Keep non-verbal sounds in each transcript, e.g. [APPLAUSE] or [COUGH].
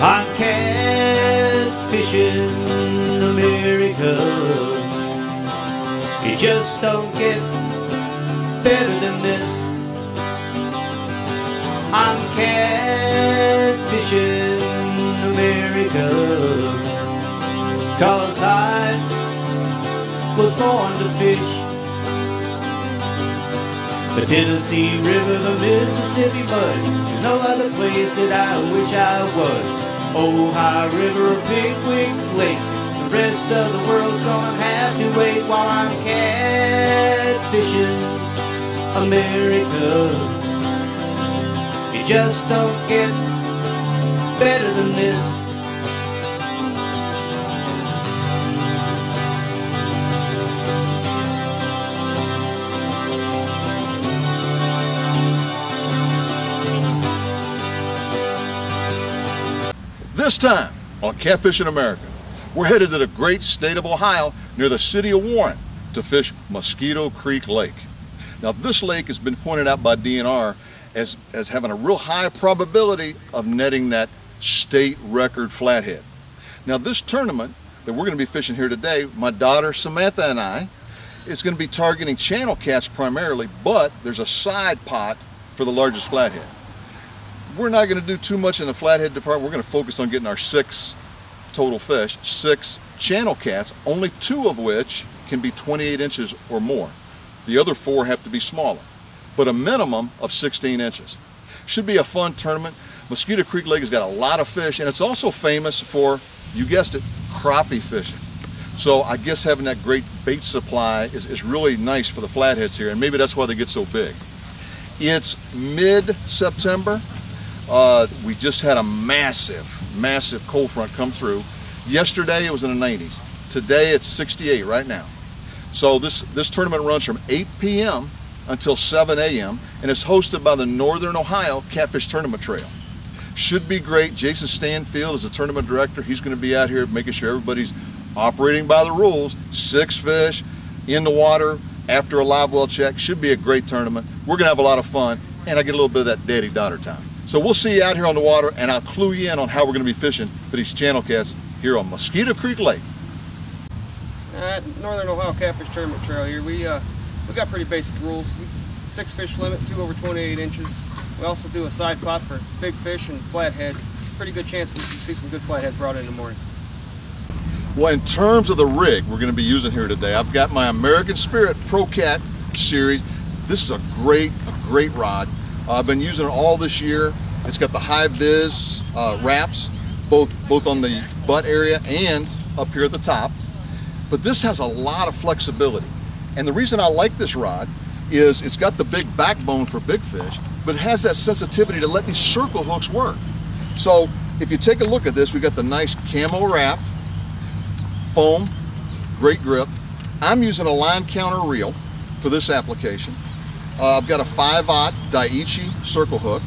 I'm catfishing America. You just don't get better than this. I'm catfishing America. Cause I was born to fish. The Tennessee River, the Mississippi mud. There's no other place that I wish I was. Ohio River Pickwick Lake. The rest of the world's gonna have to wait while I'm catfishing America. You just don't get better than this. This time on Catfishing America, we're headed to the great state of Ohio near the city of Warren to fish Mosquito Creek Lake. Now this lake has been pointed out by DNR as, as having a real high probability of netting that state record flathead. Now this tournament that we're going to be fishing here today, my daughter Samantha and I, is going to be targeting channel cats primarily, but there's a side pot for the largest flathead we're not going to do too much in the flathead department. We're going to focus on getting our six total fish, six channel cats, only two of which can be 28 inches or more. The other four have to be smaller, but a minimum of 16 inches. Should be a fun tournament. Mosquito Creek Lake has got a lot of fish, and it's also famous for, you guessed it, crappie fishing. So I guess having that great bait supply is, is really nice for the flatheads here, and maybe that's why they get so big. It's mid-September. Uh, we just had a massive, massive cold front come through. Yesterday it was in the 90s. Today it's 68 right now. So this, this tournament runs from 8 p.m. until 7 a.m. and it's hosted by the Northern Ohio Catfish Tournament Trail. Should be great. Jason Stanfield is the tournament director. He's going to be out here making sure everybody's operating by the rules. Six fish in the water after a live well check. Should be a great tournament. We're going to have a lot of fun and I get a little bit of that daddy-daughter time. So we'll see you out here on the water and I'll clue you in on how we're going to be fishing for these channel cats here on Mosquito Creek Lake. At Northern Ohio Catfish Tournament Trail here, we uh, we got pretty basic rules. Six fish limit, two over 28 inches. We also do a side pot for big fish and flathead. Pretty good chance that you see some good flatheads brought in the morning. Well, in terms of the rig we're going to be using here today, I've got my American Spirit Pro Cat series. This is a great, a great rod. Uh, I've been using it all this year. It's got the high vis uh, wraps, both, both on the butt area and up here at the top. But this has a lot of flexibility. And the reason I like this rod is it's got the big backbone for big fish, but it has that sensitivity to let these circle hooks work. So if you take a look at this, we've got the nice camo wrap, foam, great grip. I'm using a line counter reel for this application. Uh, I've got a 5-aught Daiichi circle hook.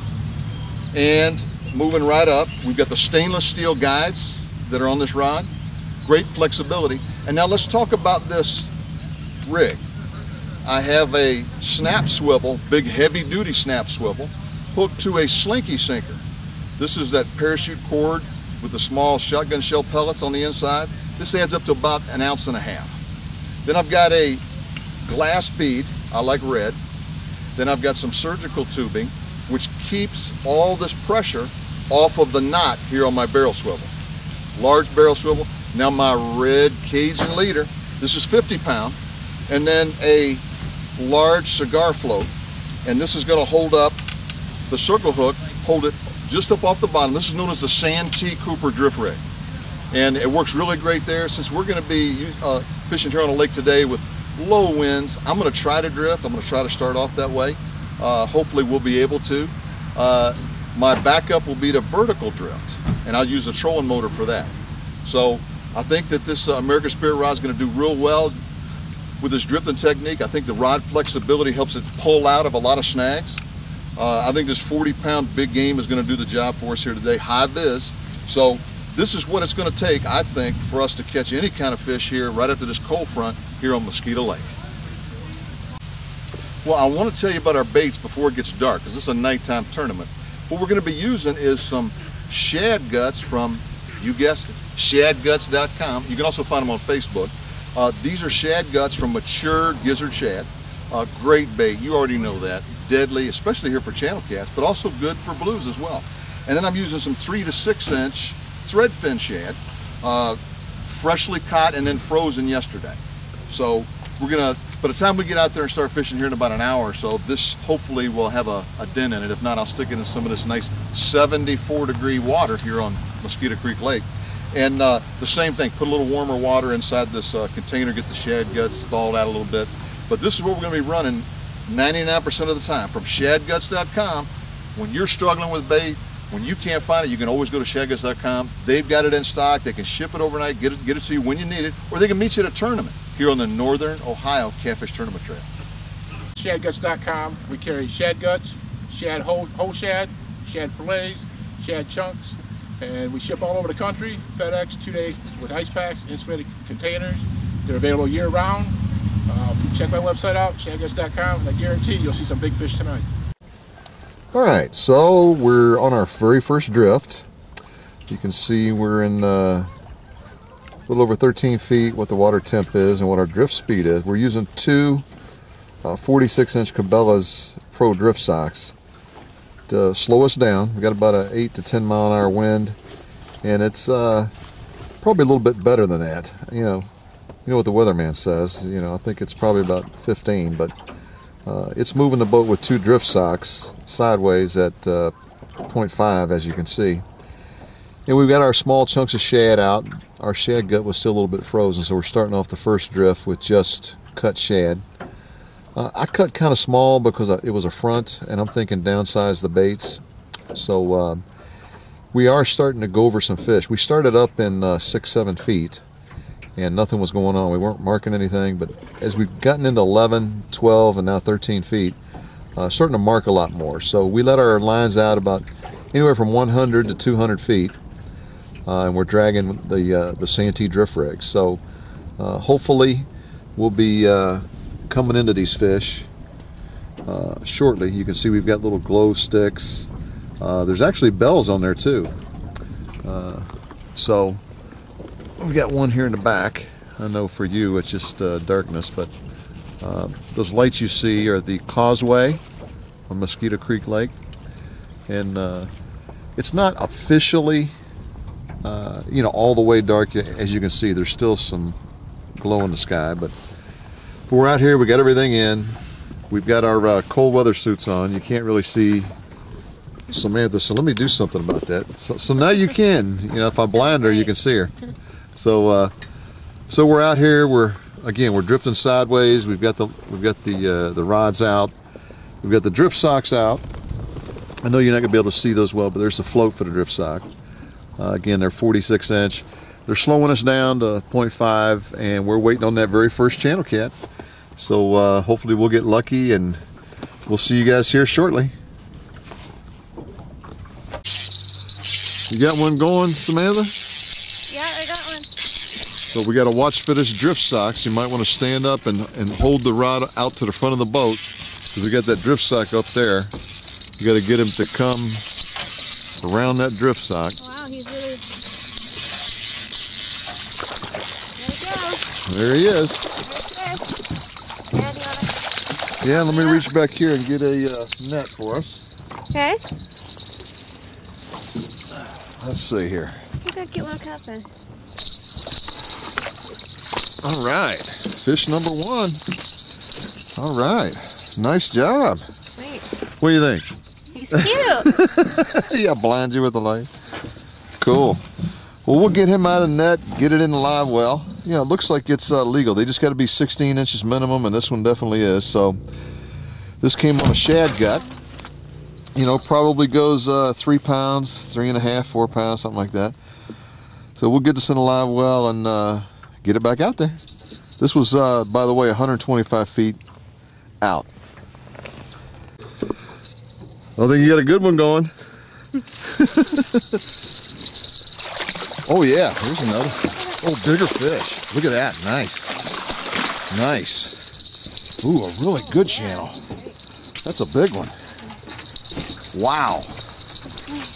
And moving right up, we've got the stainless steel guides that are on this rod. Great flexibility. And now let's talk about this rig. I have a snap swivel, big heavy duty snap swivel, hooked to a slinky sinker. This is that parachute cord with the small shotgun shell pellets on the inside. This adds up to about an ounce and a half. Then I've got a glass bead, I like red, then I've got some surgical tubing, which keeps all this pressure off of the knot here on my barrel swivel. Large barrel swivel. Now my red Cajun leader, this is 50 pound, and then a large cigar float. And this is gonna hold up the circle hook, hold it just up off the bottom. This is known as the Santee Cooper drift rig. And it works really great there. Since we're gonna be uh, fishing here on the lake today with low winds. I'm going to try to drift. I'm going to try to start off that way. Uh, hopefully we'll be able to. Uh, my backup will be to vertical drift, and I'll use a trolling motor for that. So I think that this uh, American Spirit rod is going to do real well with this drifting technique. I think the rod flexibility helps it pull out of a lot of snags. Uh, I think this 40 pound big game is going to do the job for us here today, high vis. So this is what it's going to take, I think, for us to catch any kind of fish here right after this cold front here on Mosquito Lake. Well, I want to tell you about our baits before it gets dark, because this is a nighttime tournament. What we're going to be using is some shad guts from, you guessed it, shadguts.com. You can also find them on Facebook. Uh, these are shad guts from mature gizzard shad. Uh, great bait, you already know that. Deadly, especially here for channel cats, but also good for blues as well. And then I'm using some three to six inch thread fin shad, uh, freshly caught and then frozen yesterday. So we're gonna, by the time we get out there and start fishing here in about an hour or so, this hopefully will have a, a dent in it. If not, I'll stick it in some of this nice 74 degree water here on Mosquito Creek Lake. And uh, the same thing, put a little warmer water inside this uh, container, get the shad guts thawed out a little bit. But this is what we're gonna be running 99% of the time from shadguts.com. When you're struggling with bait, when you can't find it, you can always go to shadguts.com. They've got it in stock. They can ship it overnight, get it, get it to you when you need it, or they can meet you at a tournament here on the Northern Ohio Catfish Tournament Trail. Shadguts.com. We carry shad guts, shad whole, whole shad, shad fillets, shad chunks, and we ship all over the country. FedEx two days with ice packs, insulated containers. They're available year round. Uh, check my website out, shadguts.com, and I guarantee you'll see some big fish tonight. All right, so we're on our very first drift. You can see we're in uh, a little over 13 feet what the water temp is and what our drift speed is. We're using two uh, 46 inch Cabela's Pro drift socks to slow us down. We've got about an 8 to 10 mile an hour wind and it's uh, probably a little bit better than that. You know, you know what the weatherman says. You know, I think it's probably about 15, but uh, it's moving the boat with two drift socks sideways at uh, 0.5 as you can see. And we've got our small chunks of shad out. Our shad gut was still a little bit frozen, so we're starting off the first drift with just cut shad. Uh, I cut kind of small because it was a front, and I'm thinking downsize the baits. So um, we are starting to go over some fish. We started up in uh, six, seven feet, and nothing was going on. We weren't marking anything, but as we've gotten into 11, 12, and now 13 feet, uh, starting to mark a lot more. So we let our lines out about anywhere from 100 to 200 feet, uh, and we're dragging the uh, the Santee drift rigs. So uh, hopefully we'll be uh, coming into these fish uh, shortly. You can see we've got little glow sticks. there's actually bells on there too. so we've got one here in the back. I know for you it's just uh, darkness, but uh, those lights you see are the causeway on Mosquito Creek Lake. And uh, it's not officially, uh, you know, all the way dark. As you can see, there's still some glow in the sky, but, but we're out here. We got everything in. We've got our uh, cold weather suits on. You can't really see Samantha, so let me do something about that. So, so now you can. You know, if I blind her, you can see her. So, uh, so we're out here. We're again, we're drifting sideways. We've got the we've got the uh, the rods out. We've got the drift socks out. I know you're not gonna be able to see those well, but there's the float for the drift sock. Uh, again, they're 46 inch. They're slowing us down to 0.5, and we're waiting on that very first channel cat. So uh, hopefully we'll get lucky, and we'll see you guys here shortly. You got one going, Samantha? Yeah, I got one. So we got to watch for this drift socks. You might want to stand up and, and hold the rod out to the front of the boat because we got that drift sock up there. You got to get him to come around that drift sock. There he is. Yeah, let me reach back here and get a uh, net for us. Okay. Let's see here. You gotta get one catfish. All right, fish number one. All right, nice job. Wait. What do you think? He's cute. [LAUGHS] yeah, blind you with the light. Cool. Well, we'll get him out of the net, get it in the live well. Yeah, it looks like it's uh, legal. They just got to be 16 inches minimum, and this one definitely is. So this came on a shad gut. You know, probably goes uh, three pounds, three and a half, four pounds, something like that. So we'll get this in a live well and uh, get it back out there. This was, uh, by the way, 125 feet out. I think you got a good one going. [LAUGHS] oh yeah, here's another. Oh, bigger fish. Look at that, nice. Nice. Ooh, a really good channel. That's a big one. Wow.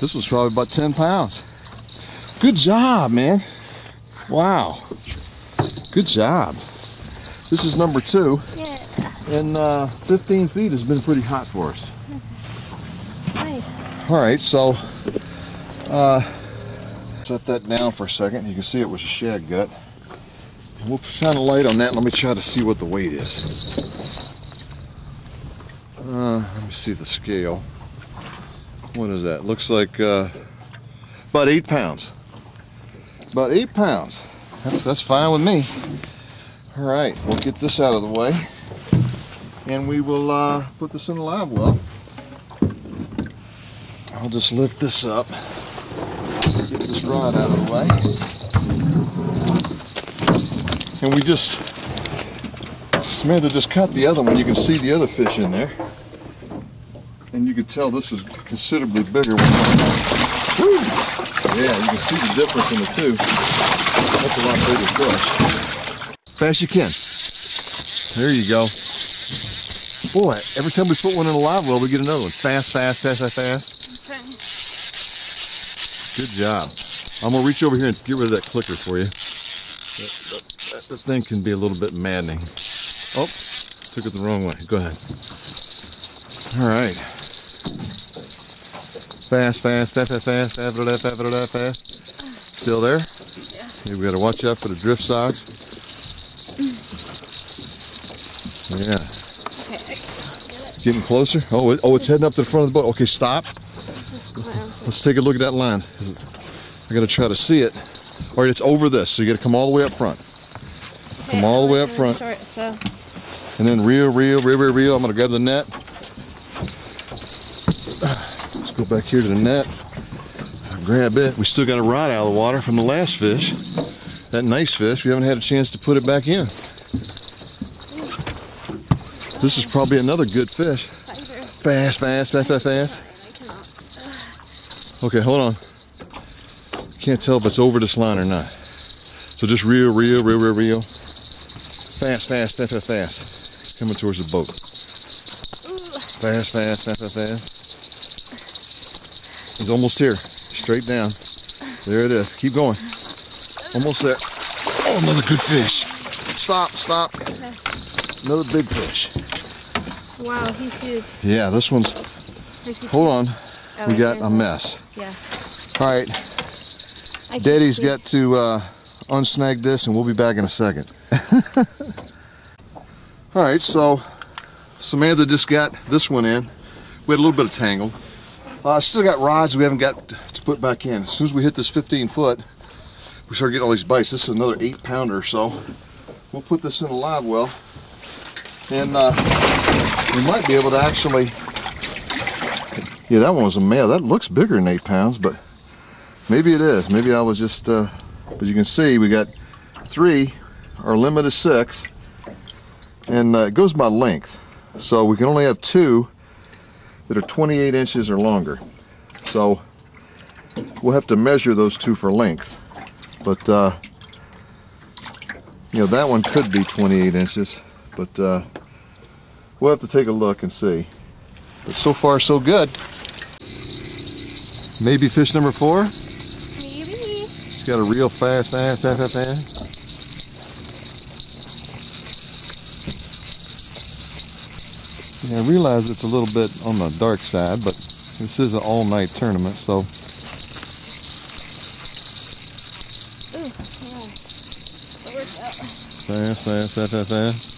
This was probably about 10 pounds. Good job, man. Wow. Good job. This is number two, Yeah. and uh, 15 feet has been pretty hot for us. Nice. All right, so uh, set that down for a second. You can see it was a shad gut. We'll shine a light on that. Let me try to see what the weight is. Uh, let me see the scale. What is that? Looks like uh, about eight pounds. About eight pounds. That's that's fine with me. All right, we'll get this out of the way, and we will uh, put this in the live well. I'll just lift this up, get this rod out of the way. And we just, Samantha just cut the other one. You can see the other fish in there. And you can tell this is considerably bigger. Woo! Yeah, you can see the difference in the two. That's a lot bigger fish. Fast you can. There you go. Boy, every time we put one in a live well, we get another one. Fast, fast, fast, fast, fast. Good job. I'm gonna reach over here and get rid of that clicker for you. That, that, that thing can be a little bit maddening. Oh, took it the wrong way. Go ahead. All right. Fast, fast, fast, fast, fast, fast, fast, fast, fast. Still there? Yeah. We gotta watch out for the drift socks. Mm. Yeah. Okay. I get it. Getting closer. Oh, it, oh, it's heading up to the front of the boat. Okay, stop. Just my arms. Let's take a look at that line. I gotta try to see it. All right, it's over this, so you gotta come all the way up front. Okay, all the way up front. Short, so And then reel, reel, reel, reel, reel. I'm gonna grab the net. Let's go back here to the net. Grab it. We still got a rod out of the water from the last fish. That nice fish. We haven't had a chance to put it back in. This is probably another good fish. Fast, fast, fast, fast, fast. I cannot. Okay, hold on. Can't tell if it's over this line or not. So just reel, reel, reel, reel, reel. Fast, fast, fast, fast, fast. Coming towards the boat. Fast, fast, fast, fast, fast. He's almost here. Straight down. There it is. Keep going. Almost there. Oh, another good fish. Stop, stop. Another big fish. Wow, he's huge. Yeah, this one's, hold on. Oh, We right got a mess. Yeah. All right, I Daddy's got to uh, unsnag this, and we'll be back in a second. [LAUGHS] All right, so Samantha just got this one in. We had a little bit of tangle. Uh, still got rods we haven't got to put back in. As soon as we hit this 15 foot, we start getting all these bites. This is another eight pounder or so. We'll put this in a live well, and uh, we might be able to actually. Yeah, that one was a male. That looks bigger than eight pounds, but Maybe it is. Maybe I was just, uh, as you can see, we got three. Our limit is six. And uh, it goes by length. So we can only have two that are 28 inches or longer. So we'll have to measure those two for length. But, uh, you know, that one could be 28 inches. But uh, we'll have to take a look and see. But so far, so good. Maybe fish number four. Maybe. It's got a real fast, fast, fast, fast, fast. Yeah, I realize it's a little bit on the dark side, but this is an all-night tournament, so Ooh, yeah. It worked out. fast, fast, fast, fast, fast.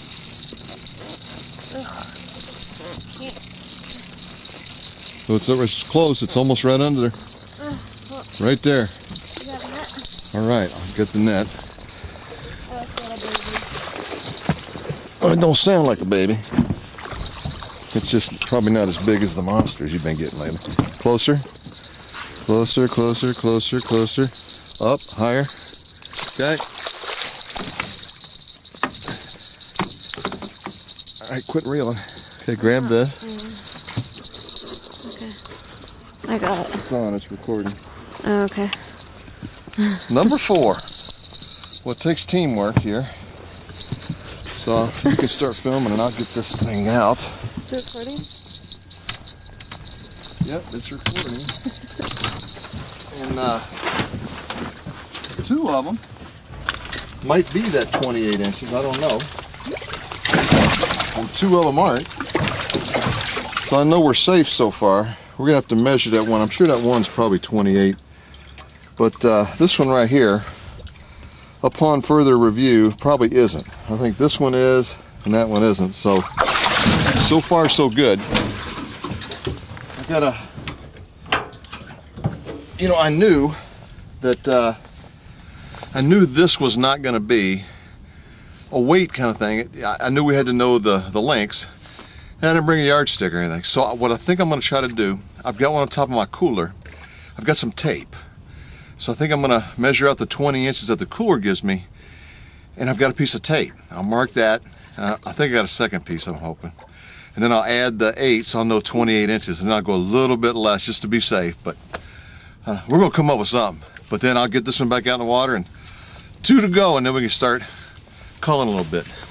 So it's, it's close. It's almost right under there. Right there. All right, I'll get the net. Oh, it don't sound like a baby. It's just probably not as big as the monsters you've been getting lately. Closer. Closer, closer, closer, closer. Up, higher. Okay. All right, quit reeling. Okay, grab this. Mm-hmm. I got it. It's on, it's recording. Oh, okay. Number four. Well, it takes teamwork here. So you can start filming and I'll get this thing out. Is it recording? Yep, it's recording. And uh, two of them might be that 28 inches, I don't know. And two of them aren't. So I know we're safe so far. We're gonna have to measure that one. I'm sure that one's probably 28. But uh, this one right here, upon further review, probably isn't. I think this one is, and that one isn't. So, so far so good. I gotta, you know, I knew that, uh, I knew this was not gonna be a weight kind of thing. I I knew we had to know the, the lengths. And I didn't bring a yardstick or anything. So what I think I'm gonna try to do, I've got one on top of my cooler. I've got some tape. So I think I'm gonna measure out the 20 inches that the cooler gives me and I've got a piece of tape. I'll mark that. Uh, I think I got a second piece I'm hoping. And then I'll add the eight so I'll know 28 inches and then I'll go a little bit less just to be safe. But uh, we're gonna come up with something. But then I'll get this one back out in the water and two to go and then we can start culling a little bit.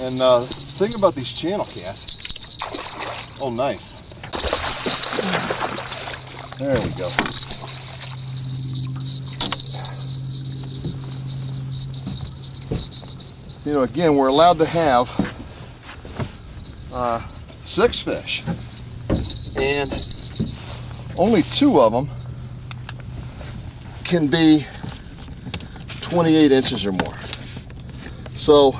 And uh, thing about these channel cats, oh nice. There we go. You know, again, we're allowed to have uh, six fish, and only two of them can be 28 inches or more. So,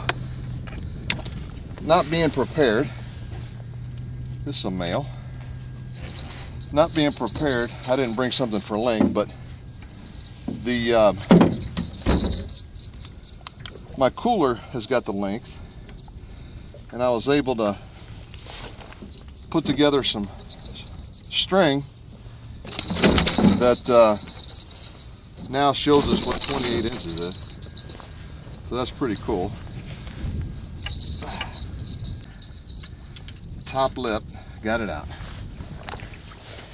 not being prepared, this is a male. Not being prepared, I didn't bring something for length, but the uh, my cooler has got the length, and I was able to put together some string that uh, now shows us what 28 inches is. So that's pretty cool. Top lip, got it out.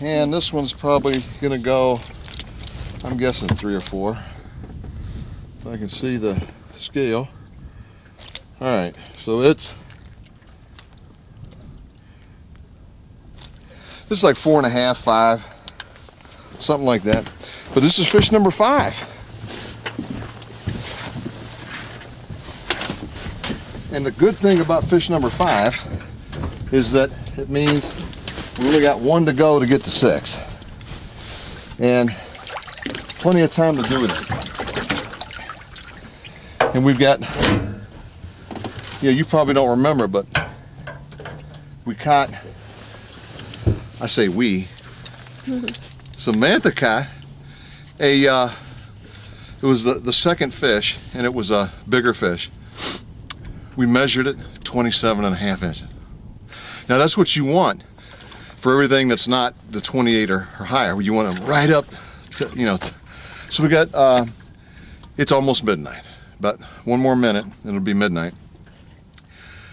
And this one's probably gonna go, I'm guessing three or four. If I can see the scale. All right, so it's, this is like four and a half, five, something like that. But this is fish number five. And the good thing about fish number five is that it means we only got one to go to get to six. And plenty of time to do it. And we've got, yeah, you probably don't remember, but we caught, I say we, [LAUGHS] Samantha caught a, uh, it was the, the second fish, and it was a bigger fish. We measured it 27 and a half inches. Now that's what you want for everything that's not the 28 or, or higher. You want them right up to, you know, so we got, uh, it's almost midnight. but one more minute, and it'll be midnight.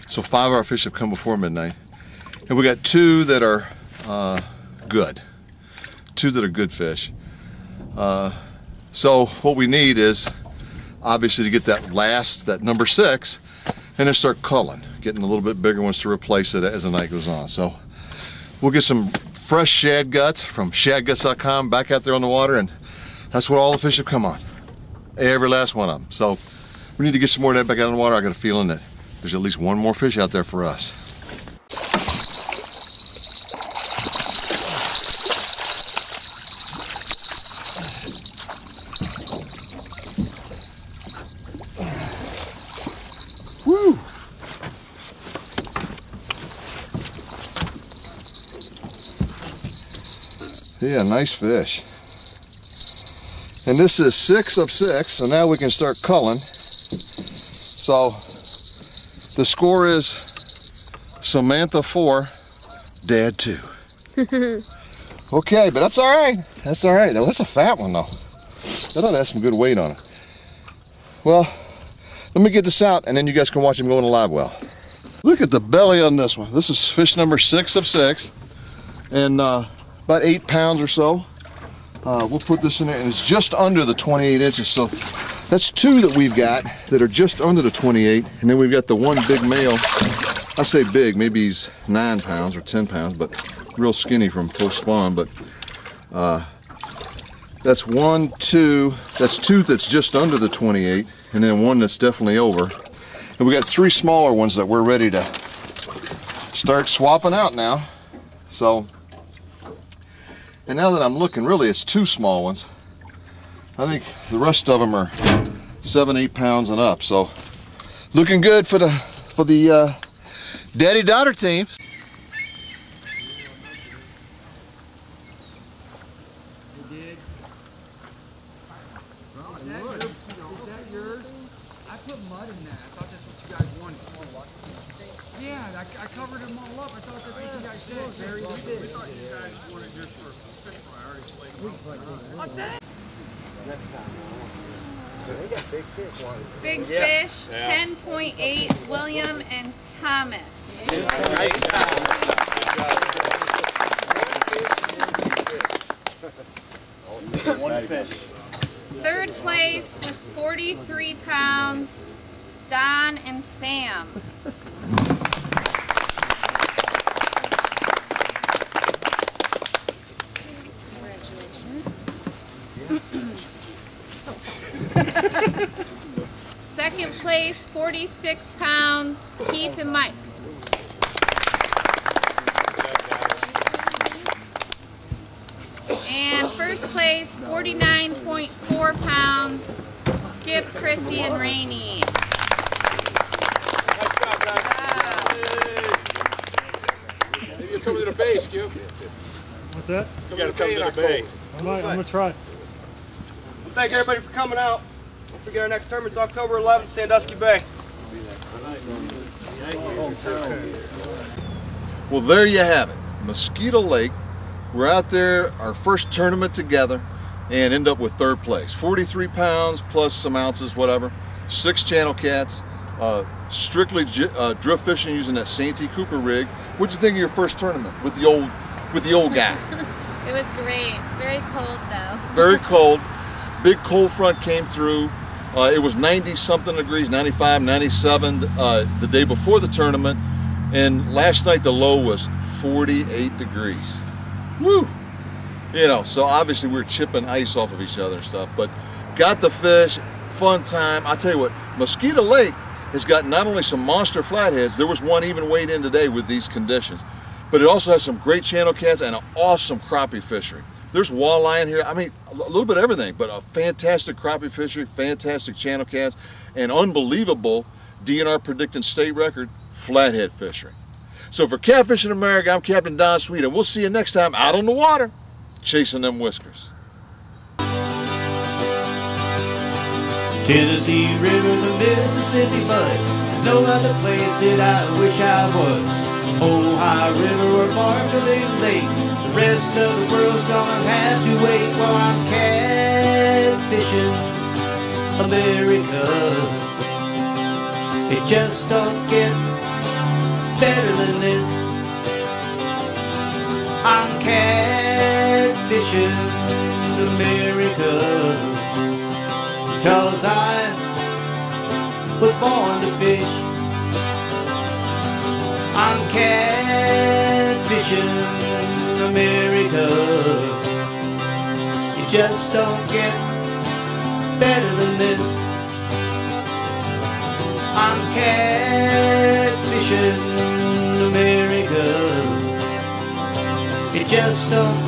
So five of our fish have come before midnight. And we got two that are uh, good. Two that are good fish. Uh, so what we need is obviously to get that last, that number six, and then start culling, getting a little bit bigger ones to replace it as the night goes on. So we'll get some fresh shad guts from shadguts.com back out there on the water, and that's where all the fish have come on. Every last one of them. So we need to get some more of that back out in the water. I got a feeling that there's at least one more fish out there for us. Yeah, nice fish. And this is six of six, so now we can start culling. So the score is Samantha four, Dad two. [LAUGHS] okay, but that's all right. That's all right. That's a fat one though. That ought to have some good weight on it. Well, let me get this out and then you guys can watch him go in the live well. Look at the belly on this one. This is fish number six of six and uh, about eight pounds or so. Uh, we'll put this in there and it's just under the 28 inches. So that's two that we've got that are just under the 28. And then we've got the one big male I say big, maybe he's nine pounds or 10 pounds, but real skinny from post spawn. But uh, that's one, two, that's two that's just under the 28, and then one that's definitely over. And we got three smaller ones that we're ready to start swapping out now. So, and now that I'm looking, really it's two small ones. I think the rest of them are seven, eight pounds and up. So, looking good for the for the uh, daddy-daughter teams. I put mud in that. I thought that's what you guys wanted. Yeah, I, I covered them all up. I thought that's what you guys said. Barry, we did. We thought you guys wanted just for fish fry. I already played. Big fish, 10.8, William and Thomas. Third place with 43 pounds, Don and Sam. Second place, 46 pounds, Keith and Mike. And first place, 49.4 pounds, Skip, Chrissy, and Rainey. You come to the base, Skip. What's that? You gotta come to the bay. I might, I'm gonna try. Thank everybody for coming out. Don't forget our next tournament's October 11th, Sandusky Bay. Well, there you have it. Mosquito Lake. We're out there, our first tournament together, and end up with third place. 43 pounds plus some ounces, whatever. Six channel cats. Uh, strictly uh, drift fishing using that Santee Cooper rig. What'd you think of your first tournament with the old, with the old guy? [LAUGHS] It was great. Very cold though. Very [LAUGHS] cold. Big cold front came through. Uh, it was 90 something degrees, 95, 97 uh, the day before the tournament. And last night the low was 48 degrees. Woo! You know, so obviously we were chipping ice off of each other and stuff, but got the fish, fun time. I tell you what, Mosquito Lake has got not only some monster flatheads, there was one even weighed in today with these conditions, but it also has some great channel cats and an awesome crappie fishery. There's walleye in here. I mean, a little bit of everything, but a fantastic crappie fishery, fantastic channel cats, and unbelievable DNR predicting state record flathead fishery. So for Catfishing America, I'm Captain Don Sweet, and we'll see you next time out on the water, chasing them whiskers. Tennessee River, the Mississippi mud. There's no other place that I wish I was. Ohio River or Barkley Lake. The rest of the world's gonna have to wait while I'm catfishing America. It just don't was born to fish. I'm catfishing America. You just don't get better than this. I'm catfishing America. You just don't